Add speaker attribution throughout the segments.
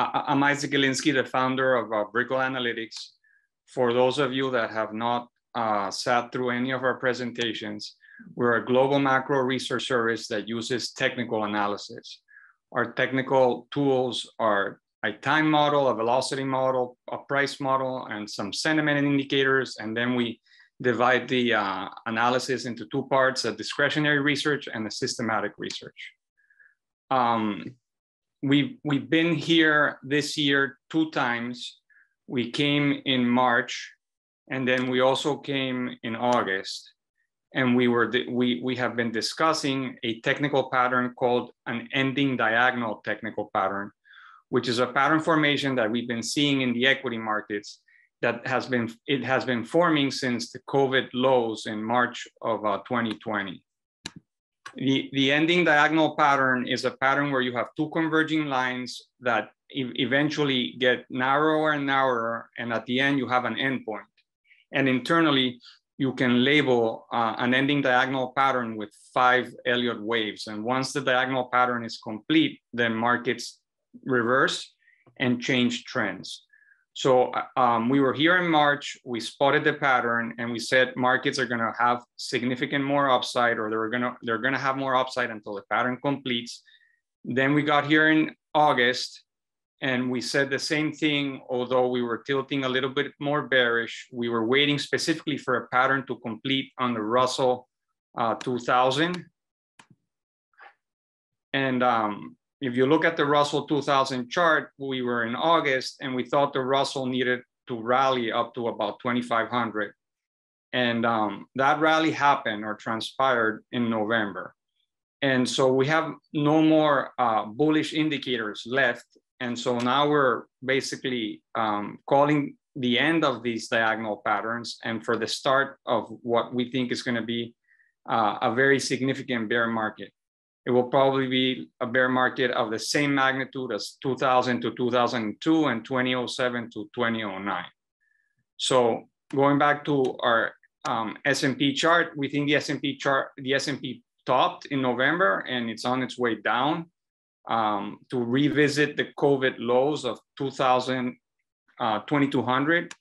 Speaker 1: I'm Isaac Gilinski, the founder of uh, Brickell Analytics. For those of you that have not uh, sat through any of our presentations, we're a global macro research service that uses technical analysis. Our technical tools are a time model, a velocity model, a price model, and some sentiment indicators. And then we divide the uh, analysis into two parts, a discretionary research and a systematic research. Um, we've, we've been here this year two times. We came in March, and then we also came in August. And we, were we, we have been discussing a technical pattern called an ending diagonal technical pattern, which is a pattern formation that we've been seeing in the equity markets that has been it has been forming since the COVID lows in March of uh, 2020. The, the ending diagonal pattern is a pattern where you have two converging lines that e eventually get narrower and narrower, and at the end you have an endpoint. And internally, you can label uh, an ending diagonal pattern with five Elliott waves. And once the diagonal pattern is complete, then markets reverse and change trends. So um, we were here in March, we spotted the pattern and we said markets are gonna have significant more upside or they're gonna, they're gonna have more upside until the pattern completes. Then we got here in August and we said the same thing, although we were tilting a little bit more bearish. We were waiting specifically for a pattern to complete on the Russell uh, 2000. And um, if you look at the Russell 2000 chart, we were in August and we thought the Russell needed to rally up to about 2,500. And um, that rally happened or transpired in November. And so we have no more uh, bullish indicators left. And so now we're basically um, calling the end of these diagonal patterns and for the start of what we think is going to be uh, a very significant bear market it will probably be a bear market of the same magnitude as 2000 to 2002 and 2007 to 2009. So going back to our um, S&P chart, we think the S&P chart, the S&P topped in November and it's on its way down um, to revisit the COVID lows of 2000, uh, 2200.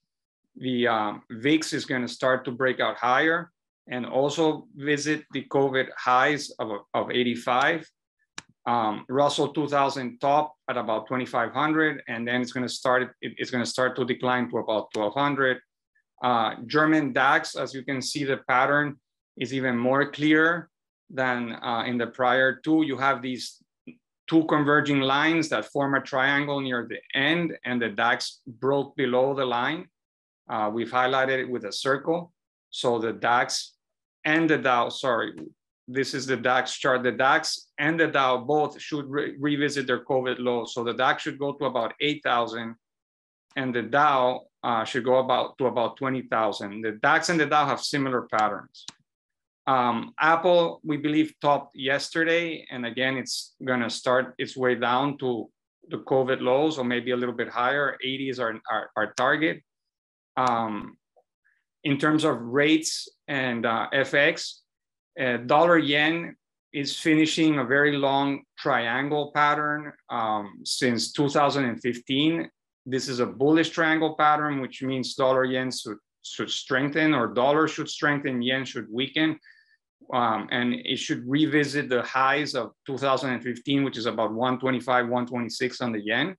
Speaker 1: The um, VIX is going to start to break out higher and also visit the COVID highs of, of 85. Um, Russell 2000 top at about 2,500, and then it's going to start. It, it's going to start to decline to about 1,200. Uh, German DAX, as you can see, the pattern is even more clear than uh, in the prior two. You have these two converging lines that form a triangle near the end, and the DAX broke below the line. Uh, we've highlighted it with a circle. So the DAX and the Dow, sorry, this is the DAX chart. The DAX and the Dow both should re revisit their COVID lows. So the DAX should go to about 8,000 and the Dow uh, should go about to about 20,000. The DAX and the Dow have similar patterns. Um, Apple, we believe, topped yesterday. And again, it's going to start its way down to the COVID lows or maybe a little bit higher. 80 is our, our, our target. Um, in terms of rates and uh, FX, uh, dollar yen is finishing a very long triangle pattern um, since 2015. This is a bullish triangle pattern, which means dollar yen should, should strengthen or dollar should strengthen, yen should weaken. Um, and it should revisit the highs of 2015, which is about 125, 126 on the yen.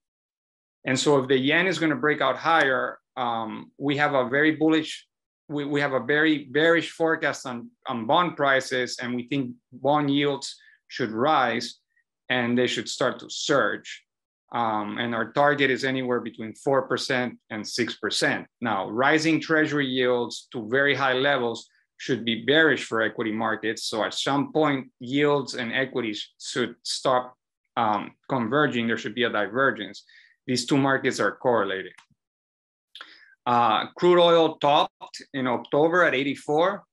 Speaker 1: And so if the yen is going to break out higher, um, we have a very bullish we, we have a very bearish forecast on, on bond prices, and we think bond yields should rise and they should start to surge. Um, and our target is anywhere between 4% and 6%. Now, rising treasury yields to very high levels should be bearish for equity markets. So at some point, yields and equities should stop um, converging. There should be a divergence. These two markets are correlated. Uh, crude oil topped in October at 84,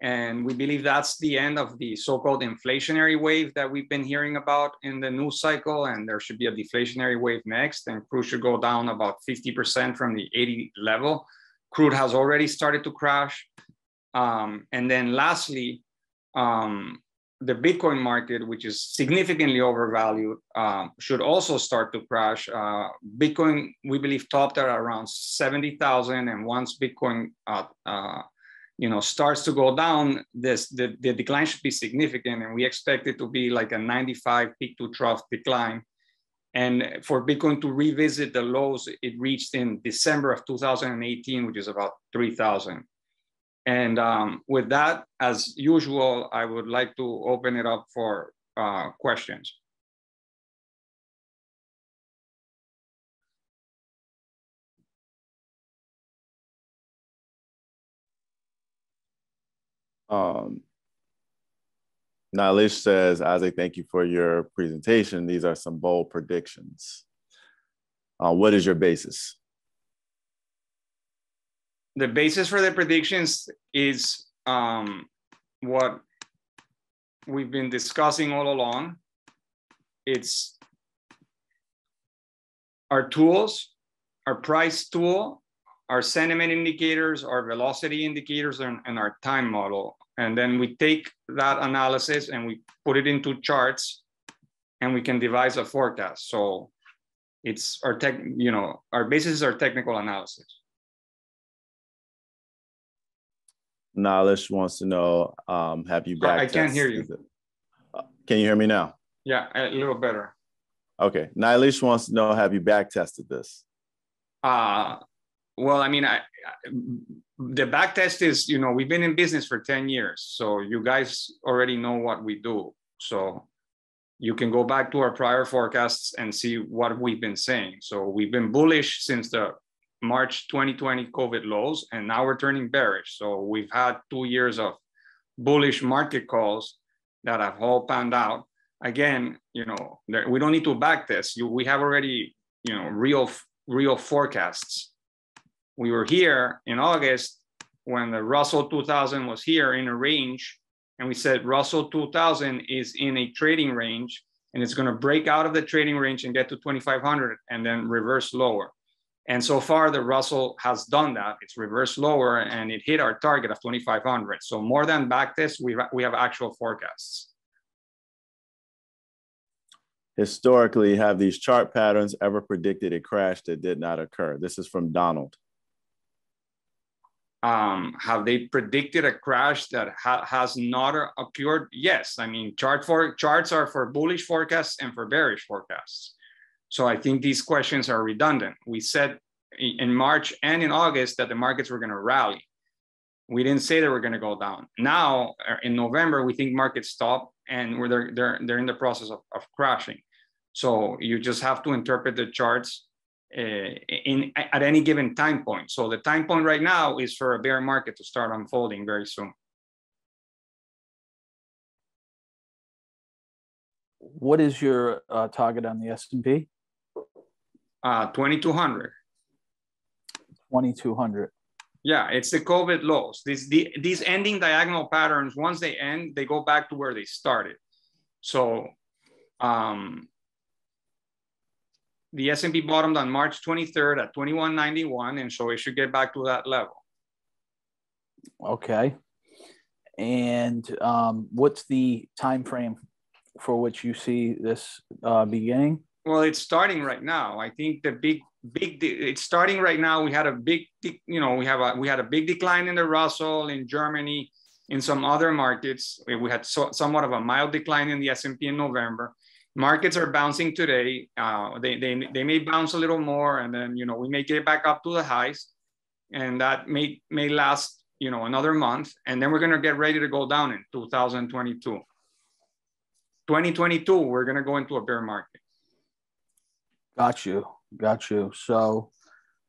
Speaker 1: and we believe that's the end of the so-called inflationary wave that we've been hearing about in the news cycle, and there should be a deflationary wave next, and crude should go down about 50% from the 80 level. Crude has already started to crash. Um, and then lastly, um, the Bitcoin market, which is significantly overvalued, um, should also start to crash. Uh, Bitcoin, we believe, topped at around 70,000. And once Bitcoin, uh, uh, you know, starts to go down, this the, the decline should be significant. And we expect it to be like a 95 peak to trough decline. And for Bitcoin to revisit the lows it reached in December of 2018, which is about 3,000. And um, with that, as usual, I would like to open it up for uh, questions.
Speaker 2: Um, Nalish says, Isaac, thank you for your presentation. These are some bold predictions. Uh, what is your basis?
Speaker 1: The basis for the predictions is um, what we've been discussing all along. It's our tools, our price tool, our sentiment indicators, our velocity indicators, and, and our time model. And then we take that analysis and we put it into charts and we can devise a forecast. So it's our tech, you know, our basis is our technical analysis.
Speaker 2: Nalish wants to know, um, have you back?
Speaker 1: I can't hear you.
Speaker 2: Uh, can you hear me now?
Speaker 1: Yeah, a little better.
Speaker 2: Okay. Nilish wants to know, have you back tested this?
Speaker 1: Uh, well, I mean, I, I, the back test is, you know, we've been in business for 10 years. So you guys already know what we do. So you can go back to our prior forecasts and see what we've been saying. So we've been bullish since the March 2020 COVID lows, and now we're turning bearish. So we've had two years of bullish market calls that have all panned out. Again, you know, we don't need to back this. You, we have already, you know, real real forecasts. We were here in August when the Russell 2000 was here in a range, and we said Russell 2000 is in a trading range, and it's going to break out of the trading range and get to 2,500, and then reverse lower. And so far, the Russell has done that. It's reversed lower and it hit our target of 2,500. So more than backtest, we, we have actual forecasts.
Speaker 2: Historically, have these chart patterns ever predicted a crash that did not occur? This is from Donald.
Speaker 1: Um, have they predicted a crash that ha has not occurred? Yes. I mean, chart for charts are for bullish forecasts and for bearish forecasts. So I think these questions are redundant. We said in March and in August that the markets were going to rally. We didn't say they were going to go down. Now uh, in November, we think markets stop and they're, they're, they're in the process of, of crashing. So you just have to interpret the charts uh, in at any given time point. So the time point right now is for a bear market to start unfolding very soon.
Speaker 3: What is your uh, target on the S&P?
Speaker 1: Uh, 2200.
Speaker 3: 2200.
Speaker 1: Yeah, it's the COVID lows. These, the, these ending diagonal patterns, once they end, they go back to where they started. So um, the S&P bottomed on March 23rd at 2191, and so it should get back to that level.
Speaker 3: Okay. And um, what's the time frame for which you see this uh, beginning?
Speaker 1: Well, it's starting right now. I think the big, big, it's starting right now. We had a big, you know, we have a, we had a big decline in the Russell in Germany, in some other markets. We had so, somewhat of a mild decline in the S&P in November. Markets are bouncing today. Uh, they, they, they may bounce a little more and then, you know, we may get back up to the highs and that may, may last, you know, another month. And then we're going to get ready to go down in 2022. 2022, we're going to go into a bear market.
Speaker 3: Got you. Got you. So,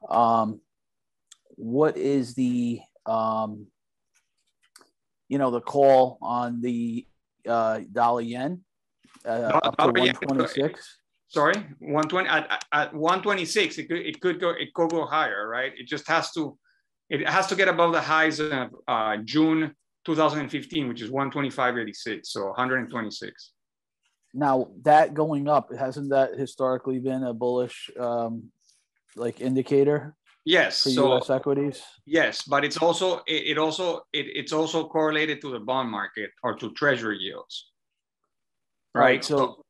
Speaker 3: um, what is the, um, you know, the call on the uh, dollar yen uh, up to 126?
Speaker 1: Sorry, 120 at, at 126. It could it could go it could go higher, right? It just has to it has to get above the highs of uh, June 2015, which is 125.86, so 126.
Speaker 3: Now that going up hasn't that historically been a bullish um, like indicator?
Speaker 1: Yes.
Speaker 3: For so, U.S. equities.
Speaker 1: Yes, but it's also it, it also it, it's also correlated to the bond market or to treasury yields. right?
Speaker 3: so,
Speaker 1: so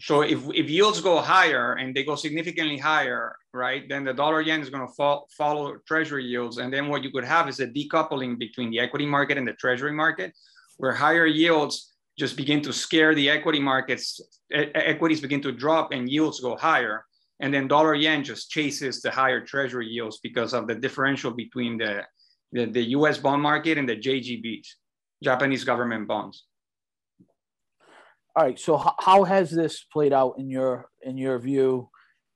Speaker 1: so if, if yields go higher and they go significantly higher, right, then the dollar yen is going to fo- follow treasury yields. And then what you could have is a decoupling between the equity market and the treasury market, where higher yields just begin to scare the equity markets, e- equities begin to drop and yields go higher. And then dollar yen just chases the higher treasury yields because of the differential between the, the, the US bond market and the JGBs, Japanese government bonds.
Speaker 3: All right. So h- how has this played out in your in your view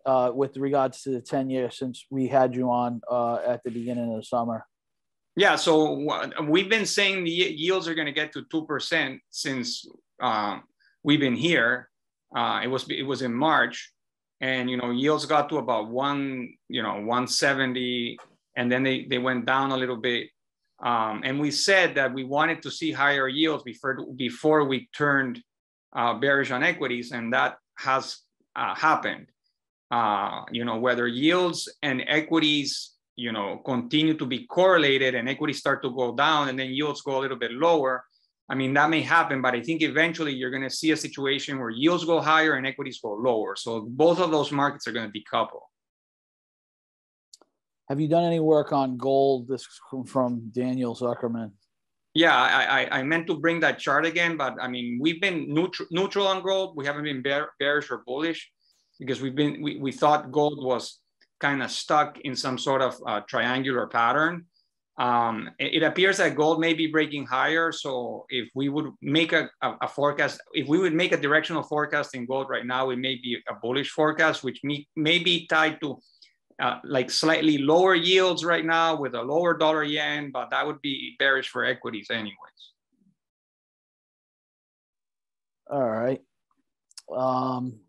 Speaker 3: uh, with regards to the ten year since we had you on uh, at the beginning of the summer?
Speaker 1: Yeah. So we've been saying the yields are going to get to two percent since uh, we've been here. Uh, it was it was in March, and you know yields got to about one you know 170, and then they they went down a little bit. Um, and we said that we wanted to see higher yields before before we turned uh, bearish on equities, and that has uh, happened. Uh, you know, whether yields and equities, you know, continue to be correlated and equities start to go down and then yields go a little bit lower. I mean, that may happen, but I think eventually you're going to see a situation where yields go higher and equities go lower. So both of those markets are going to decouple.
Speaker 3: Have you done any work on gold? This from Daniel Zuckerman.
Speaker 1: Yeah, I, I, I, meant to bring that chart again, but I mean, we've been neutral, neutral on gold. We haven't been bear, bearish or bullish because we've been, we, we thought gold was kind of stuck in some sort of uh, triangular pattern. Um, it, it, appears that gold may be breaking higher. So if we would make a, a, a, forecast, if we would make a directional forecast in gold right now, it may be a bullish forecast, which may, may be tied to uh, like slightly lower yields right now with a lower dollar yen, but that would be bearish for equities anyways.
Speaker 3: All right. Um,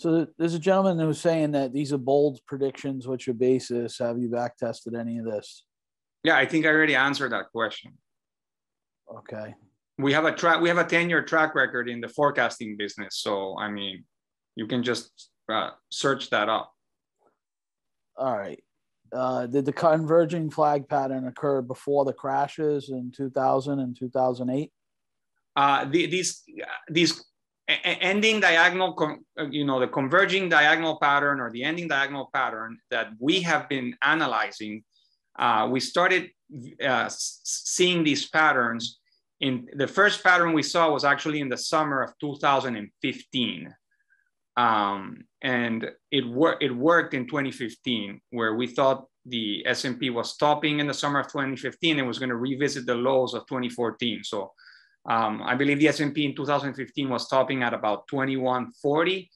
Speaker 3: so there's a gentleman who's saying that these are bold predictions. What's your basis? Have you back tested any of this?
Speaker 1: Yeah, I think I already answered that question.
Speaker 3: Okay.
Speaker 1: We have a track. We have a ten-year track record in the forecasting business. So I mean, you can just uh, search that up.
Speaker 3: All right. Uh, did the converging flag pattern occur before the crashes in 2000 and 2008?
Speaker 1: Uh, the, these these ending diagonal, you know, the converging diagonal pattern or the ending diagonal pattern that we have been analyzing, uh, we started uh, seeing these patterns. In the first pattern we saw was actually in the summer of 2015. Um, and it, wor- it worked in 2015, where we thought the S&P was topping in the summer of 2015 and was going to revisit the lows of 2014. So um, I believe the S&P in 2015 was topping at about 2140,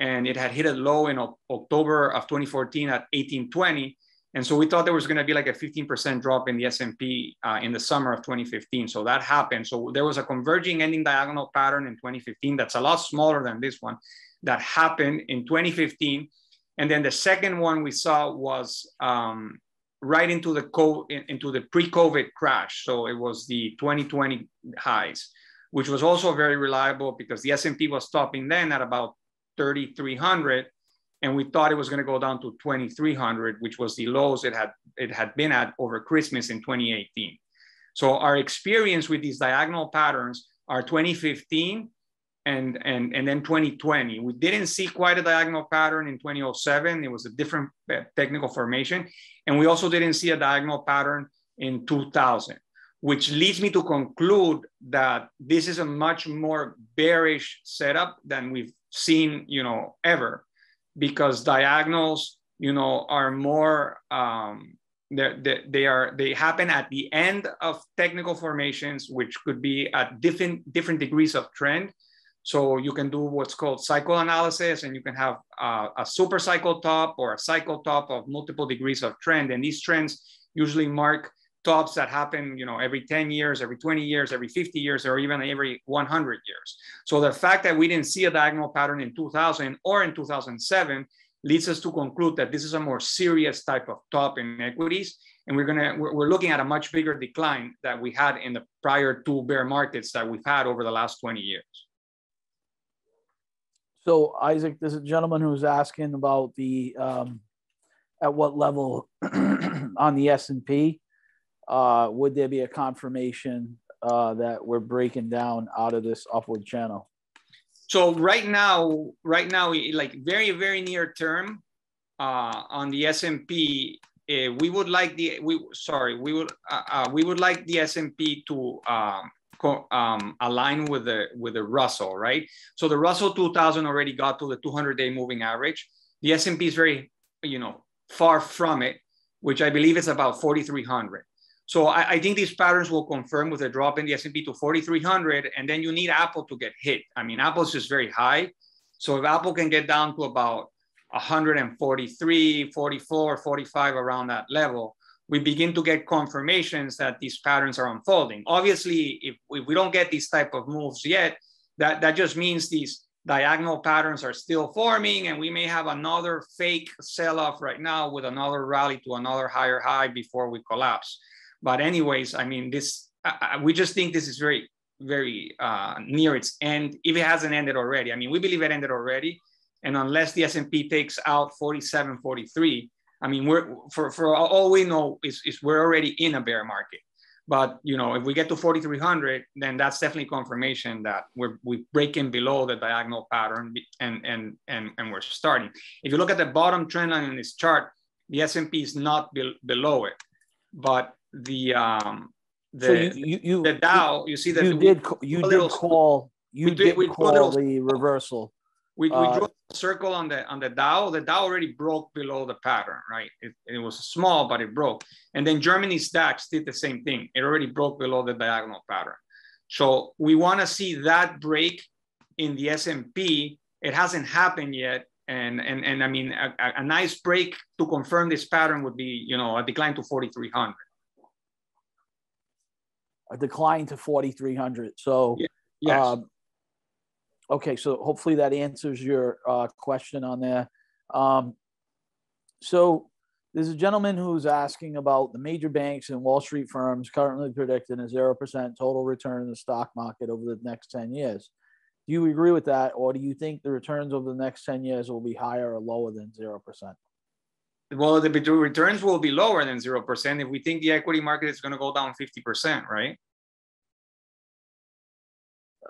Speaker 1: and it had hit a low in o- October of 2014 at 1820. And so we thought there was going to be like a 15% drop in the S&P uh, in the summer of 2015. So that happened. So there was a converging ending diagonal pattern in 2015 that's a lot smaller than this one that happened in 2015. And then the second one we saw was um, right into the co- into the pre-COVID crash. So it was the 2020 highs, which was also very reliable because the S&P was stopping then at about 3,300, and we thought it was going to go down to 2,300, which was the lows it had it had been at over Christmas in 2018. So our experience with these diagonal patterns are 2015 and, and, and then 2020. We didn't see quite a diagonal pattern in 2007. It was a different uh, technical formation. And we also didn't see a diagonal pattern in 2000, which leads me to conclude that this is a much more bearish setup than we've seen, you know, ever, because diagonals, you know, are more, um, they, they are they happen at the end of technical formations, which could be at different different degrees of trend so you can do what's called cycle analysis and you can have uh, a super cycle top or a cycle top of multiple degrees of trend. And these trends usually mark tops that happen, you know, every 10 years, every 20 years, every 50 years, or even every 100 years. So the fact that we didn't see a diagonal pattern in 2000 or in 2007 leads us to conclude that this is a more serious type of top in equities. And we're gonna, we're looking at a much bigger decline that we had in the prior two bear markets that we've had over the last 20 years.
Speaker 3: So Isaac, there's a gentleman who's asking about the um, at what level on the S and P uh, would there be a confirmation uh, that we're breaking down out of this upward channel?
Speaker 1: So right now, right now, like very, very near term, uh, on the S&P, uh, we would like the we sorry we would uh, uh, we would like the S&P to um, um, align with the with the Russell, right? So the Russell 2000 already got to the 200-day moving average. The S&P is very you know far from it, which I believe is about 4,300. So I, I, think these patterns will confirm with a drop in the S&P to 4,300, and then you need Apple to get hit. I mean, Apple's just very high. So if Apple can get down to about 143, 44, 45 around that level, we begin to get confirmations that these patterns are unfolding. Obviously, if, if we don't get these type of moves yet, that, that just means these diagonal patterns are still forming and we may have another fake sell-off right now with another rally to another higher high before we collapse. But anyways, I mean, this, uh, we just think this is very, very uh, near its end, if it hasn't ended already. I mean, we believe it ended already. And unless the S&P takes out 47, 43, I mean, we're for, for all we know is, is we're already in a bear market. But you know, if we get to 4,300, then that's definitely confirmation that we're we breaking below the diagonal pattern, and and and and we're starting. If you look at the bottom trend line in this chart, the S&P is not be, below it, but the um the
Speaker 3: so you, you, you
Speaker 1: the Dow, you see that
Speaker 3: you did you did call you did, did call the reversal
Speaker 1: we, we uh, drew circle on the on the Dow. The Dow already broke below the pattern, right? It, it was small, but it broke. And then Germany's DAX did the same thing. It already broke below the diagonal pattern. So we want to see that break in the S&P. It hasn't happened yet. And, and, and I mean, a, a nice break to confirm this pattern would be, you know, a decline to 4,300.
Speaker 3: A decline to 4,300. So, yeah. yes. Um, Okay, so hopefully that answers your uh, question on there. Um, so there's a gentleman who's asking about the major banks and Wall Street firms currently predicting a 0% total return in the stock market over the next 10 years. Do you agree with that, or do you think the returns over the next 10 years will be higher or lower than 0%?
Speaker 1: Well, the returns will be lower than 0% if we think the equity market is going to go down 50%, right?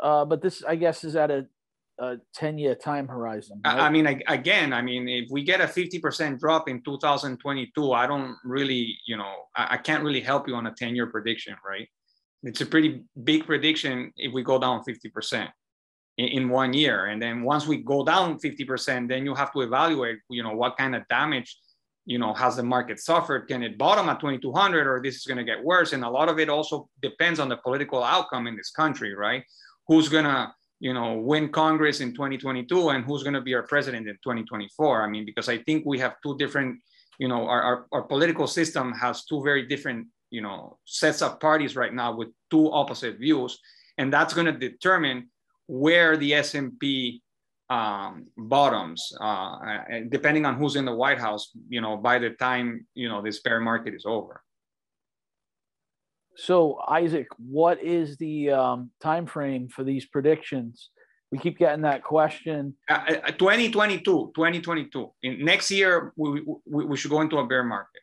Speaker 3: Uh, but this, I guess, is at a, a 10 year time horizon.
Speaker 1: Right? I, mean, again, I mean, if we get a 50% drop in 2022, I don't really, you know, I, I can't really help you on a 10 year prediction, right? It's a pretty big prediction if we go down 50% in, in one year. And then once we go down 50%, then you have to evaluate, you know, what kind of damage you know has the market suffered can it bottom at 2200 or this is going to get worse and a lot of it also depends on the political outcome in this country right who's gonna you know win congress in 2022 and who's gonna be our president in 2024 i mean because i think we have two different you know our, our, our political system has two very different you know sets of parties right now with two opposite views and that's going to determine where the S&P um, bottoms, uh, depending on who's in the White House, you know, by the time, you know, this bear market is over.
Speaker 3: So, Isaac, what is the um, time frame for these predictions? We keep getting that question.
Speaker 1: Uh, 2022, uh, 2022. In next year, we, we, we should go into a bear market.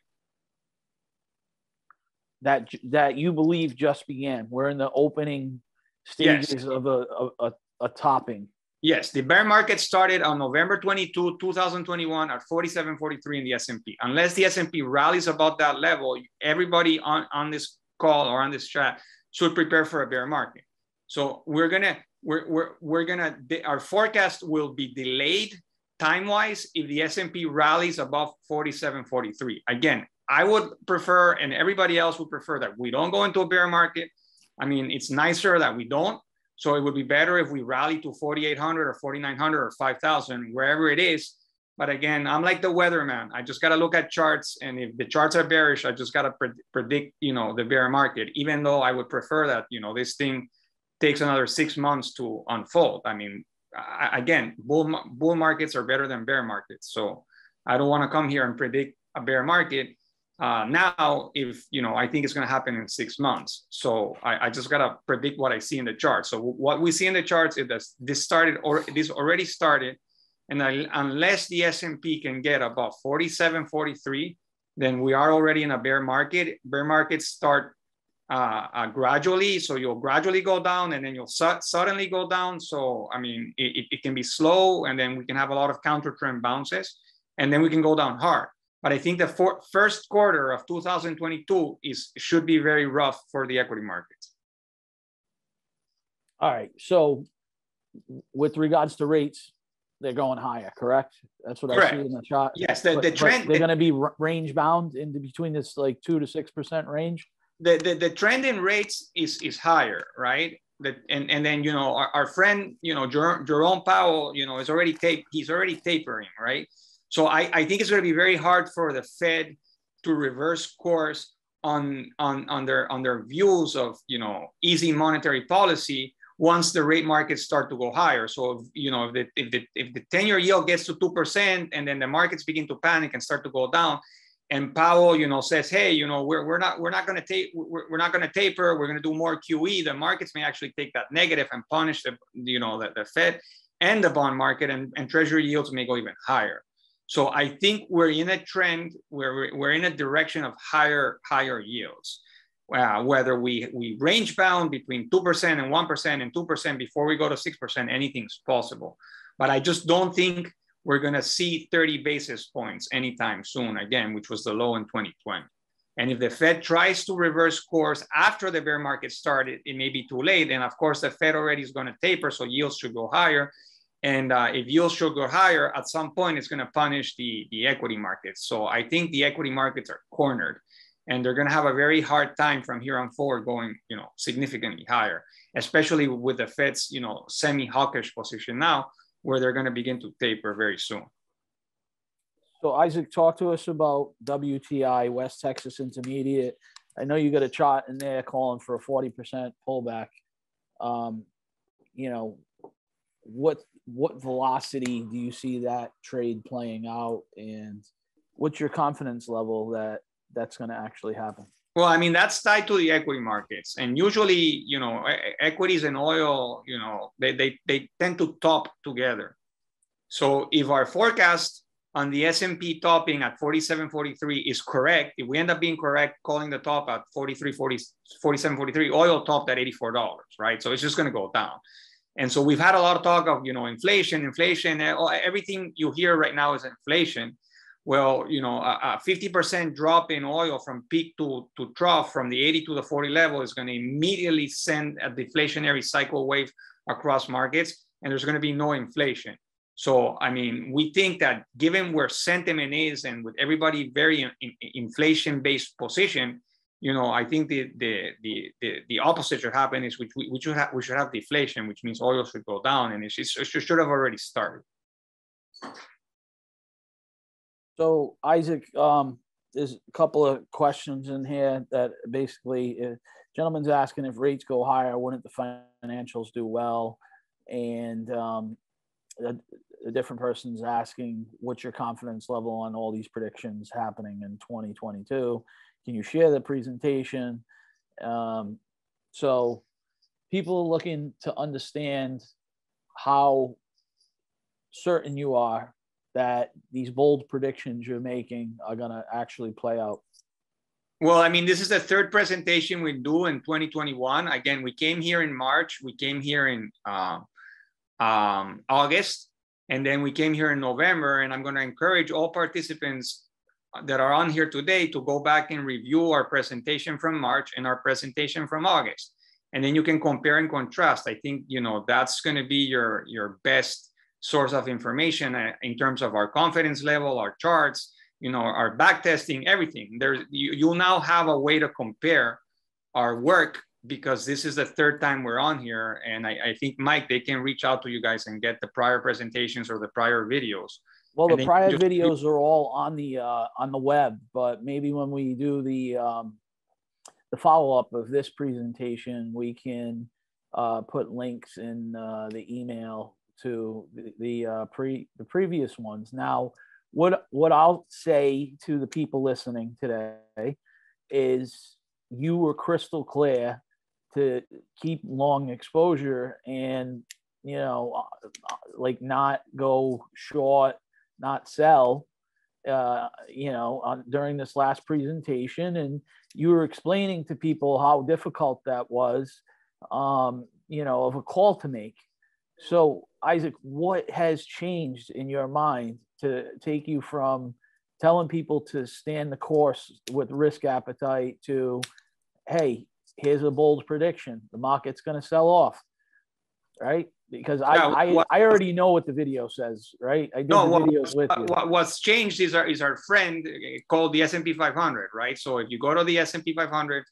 Speaker 3: That that you believe just began. We're in the opening stages yes. of a, a, a topping.
Speaker 1: Yes, the bear market started on November 22, 2021 at 47.43 in the S&P. Unless the S&P rallies above that level, everybody on, on this call or on this chat should prepare for a bear market. So we're gonna we're we're, we're gonna our forecast will be delayed time wise if the S&P rallies above 47 43 again I would prefer and everybody else would prefer that we don't go into a bear market. I mean it's nicer that we don't. So it would be better if we rally to 4800 or 4900 or 5000 wherever it is but again, I'm like the weatherman. I just got to look at charts. And if the charts are bearish, I just got to pre- predict, you know, the bear market, even though I would prefer that, you know, this thing takes another six months to unfold. I mean, I, again, bull, bull markets are better than bear markets. So I don't want to come here and predict a bear market uh, now if, you know, I think it's going to happen in six months. So I, I just got to predict what I see in the chart. So what we see in the charts is that this started or this already started and unless the S&P can get above 47, 43, then we are already in a bear market. Bear markets start uh, uh, gradually. So you'll gradually go down and then you'll su- suddenly go down. So, I mean, it, it can be slow and then we can have a lot of counter trend bounces and then we can go down hard. But I think the first quarter of 2022 is should be very rough for the equity markets.
Speaker 3: All right. So, with regards to rates, they're going higher, correct? That's what correct. I see in the chart.
Speaker 1: Yes, the, the trend.
Speaker 3: they're going to be range bound in between this like two to six percent range
Speaker 1: the, the, the trend in rates is, is higher, right? The, and, and then, you know, our, our friend, you know, Jer- Jerome Powell, you know, is already tape, he's already tapering, right? So I, I think it's going to be very hard for the Fed to reverse course on, on, on, their, on their views of, you know, easy monetary policy once the rate markets start to go higher. So, if, you know, if the, if the, if the 10 year yield gets to 2% and then the markets begin to panic and start to go down, and Powell, you know, says, hey, you know, we're, we're not we're not going to take we're, we're not going to taper. We're going to do more QE. The markets may actually take that negative and punish the you know the, the Fed and the bond market, and, and Treasury yields may go even higher. So I think we're in a trend where we're in a direction of higher higher yields. Uh, whether we we range bound between two percent and one percent and two percent before we go to six percent, anything's possible. But I just don't think we're going to see 30 basis points anytime soon again, which was the low in 2020. And if the Fed tries to reverse course after the bear market started, it may be too late. And of course, the Fed already is going to taper, so yields should go higher. And uh, if yields should go higher, at some point, it's going to punish the, the equity markets. So I think the equity markets are cornered and they're going to have a very hard time from here on forward going, you know, significantly higher, especially with the Fed's, you know, semi-hawkish position now, where they're going to begin to taper very soon.
Speaker 3: So Isaac, talk to us about WTI, West Texas Intermediate. I know you got a chart in there calling for a 40% pullback. Um, you know, what what velocity do you see that trade playing out and what's your confidence level that that's going to actually happen?
Speaker 1: Well, I mean, that's tied to the equity markets. And usually, you know, equities and oil, you know, they, they, they tend to top together. So if our forecast on the S&P topping at 47.43 is correct, if we end up being correct, calling the top at 43, 40, 47, 43, oil topped at $84, right? So it's just going to go down. And so we've had a lot of talk of, you know, inflation, inflation, eh, oh, everything you hear right now is inflation well, you know, a, 50% drop in oil from peak to, to trough from the 80 to the 40 level is going to immediately send a deflationary cycle wave across markets, and there's going to be no inflation. So, I mean, we think that given where sentiment is and with everybody very in, in, inflation-based position, you know, I think the, the the the, the opposite should happen is which we, we should have we should have deflation, which means oil should go down, and it, it should have already started.
Speaker 3: So Isaac, um, there's a couple of questions in here that basically, uh, gentleman's asking if rates go higher, wouldn't the financials do well? And um, a, a different person's asking, what's your confidence level on all these predictions happening in 2022? Can you share the presentation? Um, so people are looking to understand how certain you are that these bold predictions you're making are going to actually play out?
Speaker 1: Well, I mean, this is the third presentation we do in 2021. Again, we came here in March, we came here in uh, um, August, and then we came here in November. And I'm going to encourage all participants that are on here today to go back and review our presentation from March and our presentation from August. And then you can compare and contrast. I think, you know, that's going to be your, your best source of information uh, in terms of our confidence level, our charts, you know, our back testing, everything. There's you, you'll now have a way to compare our work because this is the third time we're on here. And I, I think Mike, they can reach out to you guys and get the prior presentations or the prior videos.
Speaker 3: Well, the prior just, videos are all on the uh, on the web, but maybe when we do the um, the follow up of this presentation, we can uh, put links in uh, the email to the, the uh, pre the previous ones. Now, what what I'll say to the people listening today is you were crystal clear to keep long exposure and you know uh, like not go short, not sell. uh, you know, on, during this last presentation, and you were explaining to people how difficult that was, um, you know, of a call to make. So, Isaac, what has changed in your mind to take you from telling people to stand the course with risk appetite to, hey, here's a bold prediction the market's going to sell off, right? Because I, yeah, I, what, I already know what the video says, right? I did no, the videos with you.
Speaker 1: what's changed is our, is our friend eh, called the S&P 500, right? So if you go to the S&P 500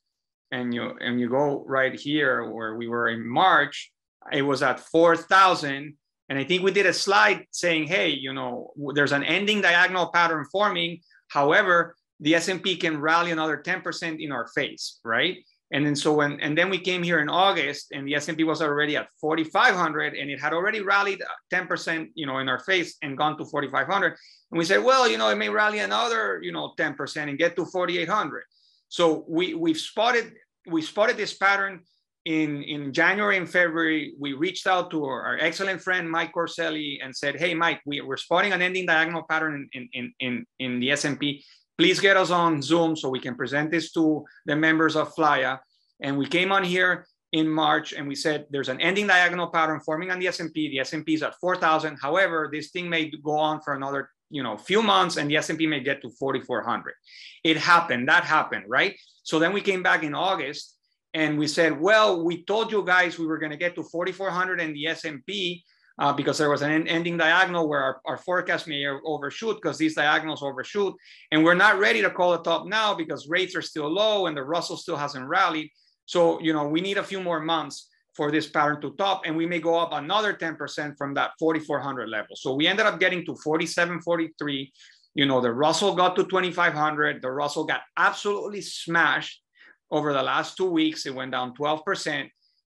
Speaker 1: and you and you go right here where we were in March, it was at 4,000. And I think we did a slide saying, hey, you know, there's an ending diagonal pattern forming. However, the S&P can rally another 10% in our face, right? And then so when and then we came here in August and the S&P was already at 4,500 and it had already rallied 10%, you know, in our face and gone to 4,500. And we said, well, you know, it may rally another, you know, 10% and get to 4,800. So we we've spotted we spotted this pattern in in January and February. We reached out to our, our excellent friend Mike Corselli and said, hey, Mike, we, we're spotting an ending diagonal pattern in in in in the S&P please get us on Zoom so we can present this to the members of FLAIA. And we came on here in March and we said there's an ending diagonal pattern forming on the S&P. The S&P is at 4,000. However, this thing may go on for another you know few months and the S&P may get to 4,400. It happened. That happened, right? So then we came back in August and we said, well, we told you guys we were going to get to 4,400 in the S&P uh, because there was an ending diagonal where our, our forecast may overshoot because these diagonals overshoot. And we're not ready to call a top now because rates are still low and the Russell still hasn't rallied. So, you know, we need a few more months for this pattern to top and we may go up another 10% from that 4,400 level. So we ended up getting to 47, 43. You know, the Russell got to 2,500. The Russell got absolutely smashed over the last two weeks. It went down 12%.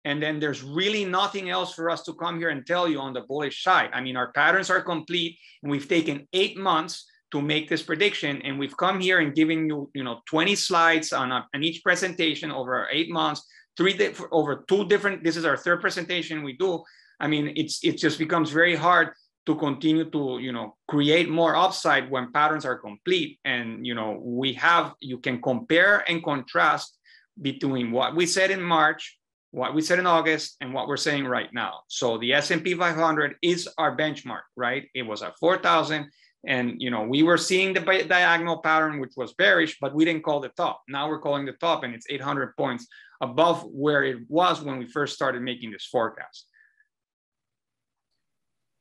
Speaker 1: And then there's really nothing else for us to come here and tell you on the bullish side. I mean, our patterns are complete and we've taken eight months to make this prediction. And we've come here and given you, you know, 20 slides on, a, on each presentation over eight months, three over two different, this is our third presentation we do. I mean, it's it just becomes very hard to continue to, you know, create more upside when patterns are complete. And, you know, we have, you can compare and contrast between what we said in March what we said in August and what we're saying right now. So the S&P 500 is our benchmark, right? It was at 4,000 and you know we were seeing the diagonal pattern which was bearish but we didn't call the top now we're calling the top and it's 800 points above where it was when we first started making this forecast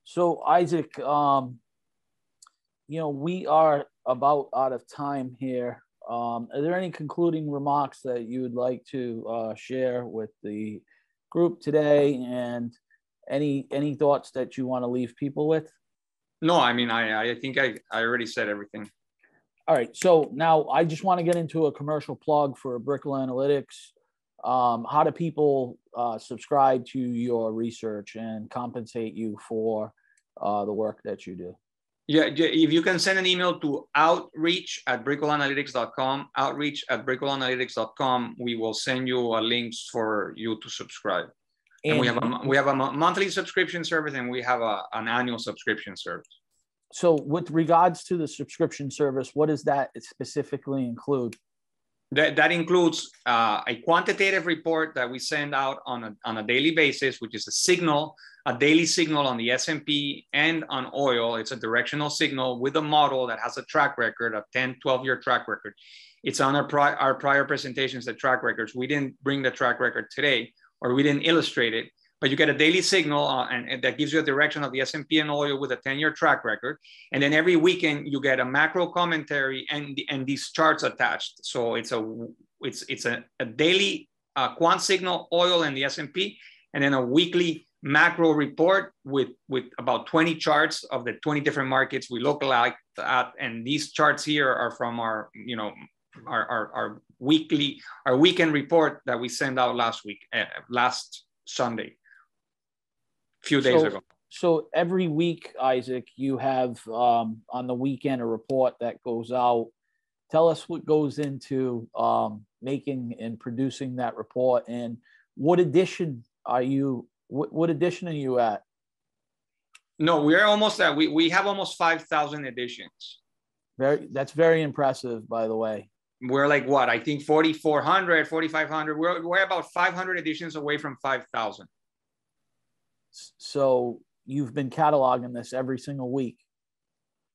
Speaker 3: so isaac um you know we are about out of time here um, are there any concluding remarks that you would like to uh, share with the group today, and any any thoughts that you want to leave people with?
Speaker 1: No, I mean, I I think I I already said everything.
Speaker 3: All right, so now I just want to get into a commercial plug for Brickell Analytics. Um, how do people uh, subscribe to your research and compensate you for uh, the work that you do?
Speaker 1: Yeah, if you can send an email to outreach at brickellanalytics.com, outreach at brickellanalytics.com, we will send you a links for you to subscribe. And, and we have a we have a monthly subscription service and we have a, an annual subscription service.
Speaker 3: So, with regards to the subscription service, what does that specifically include?
Speaker 1: That, that includes uh, a quantitative report that we send out on a, on a daily basis, which is a signal a daily signal on the S&P and on oil. It's a directional signal with a model that has a track record, a 10, 12 year track record. It's on our, pri- our prior presentations, the track records. We didn't bring the track record today, or we didn't illustrate it, but you get a daily signal uh, and, and, that gives you a direction of the S&P and oil with a 10 year track record. And then every weekend you get a macro commentary and, and these charts attached. So it's a, it's, it's a, a daily uh, quant signal, oil and the S&P, and then a weekly macro report with with about 20 charts of the 20 different markets we look like at and these charts here are from our you know our, our, our weekly our weekend report that we sent out last week uh, last sunday few days
Speaker 3: so,
Speaker 1: ago
Speaker 3: so every week isaac you have um, on the weekend a report that goes out tell us what goes into um, making and producing that report and what edition are you what, what edition are you at?
Speaker 1: No, we're almost at, we, we have almost 5,000 editions.
Speaker 3: Very, that's very impressive, by the way.
Speaker 1: We're like what? I think 4,400, 4,500. We're, we're about 500 editions away from 5,000.
Speaker 3: So you've been cataloging this every single week.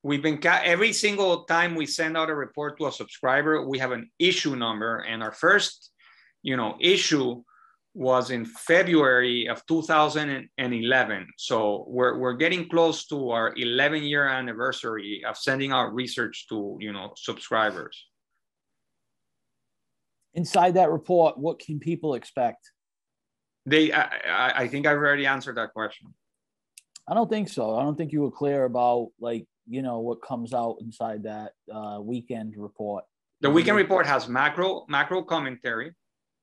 Speaker 1: We've been every single time we send out a report to a subscriber, we have an issue number, and our first, you know, issue was in February of 2011. So we're, we're getting close to our 11 year anniversary of sending out research to, you know, subscribers.
Speaker 3: Inside that report, what can people expect?
Speaker 1: They, I, I think I've already answered that question.
Speaker 3: I don't think so. I don't think you were clear about like, you know, what comes out inside that uh, weekend report.
Speaker 1: The weekend report has macro macro commentary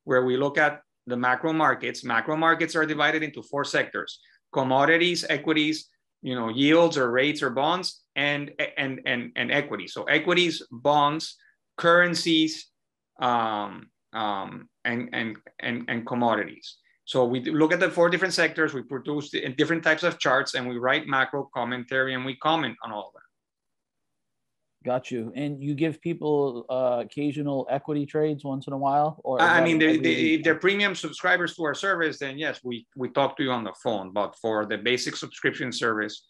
Speaker 1: where we look at the macro markets. Macro markets are divided into four sectors: commodities, equities, you know, yields or rates or bonds, and and and and equity. So equities, bonds, currencies, um, um, and and and and commodities. So we look at the four different sectors. We produce different types of charts, and we write macro commentary, and we comment on all of them.
Speaker 3: Got you. And you give people uh, occasional equity trades once in a while, or
Speaker 1: I mean, they, they, if they're premium subscribers to our service, then yes, we we talk to you on the phone. But for the basic subscription service,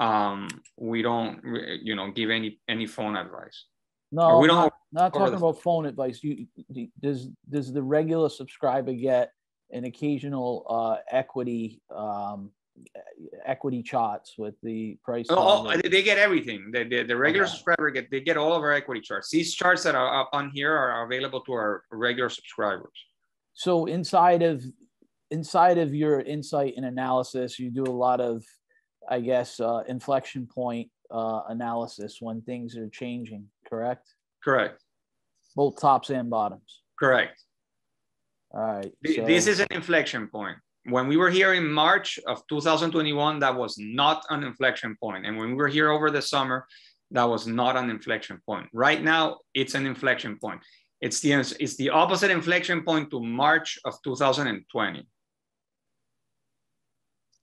Speaker 1: um, we don't, you know, give any any phone advice.
Speaker 3: No, we don't. Not, not talking about phone advice. You does does the regular subscriber get an occasional uh, equity um, equity charts with the price.
Speaker 1: Oh, oh they get everything. The, the, the regular okay. subscriber get they get all of our equity charts. These charts that are up on here are available to our regular subscribers.
Speaker 3: So inside of inside of your insight and analysis, you do a lot of, I guess, uh, inflection point uh, analysis when things are changing. Correct.
Speaker 1: Correct.
Speaker 3: Both tops and bottoms.
Speaker 1: Correct.
Speaker 3: All right.
Speaker 1: So. This is an inflection point when we were here in March of 2021, that was not an inflection point. And when we were here over the summer, that was not an inflection point. Right now, it's an inflection point. It's the, it's the opposite inflection point to March of 2020.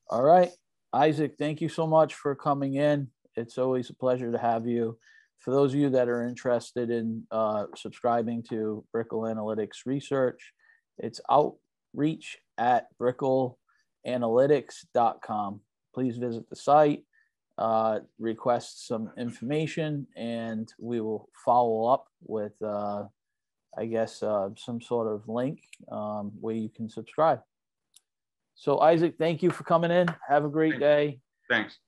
Speaker 3: All right. Isaac, thank you so much for coming in. It's always a pleasure to have you. For those of you that are interested in uh, subscribing to Brickell Analytics Research, it's outreach at brickellanalytics.com. Please visit the site, uh, request some information, and we will follow up with, uh, I guess, uh, some sort of link um, where you can subscribe. So, Isaac, thank you for coming in. Have a great day.
Speaker 1: Thanks.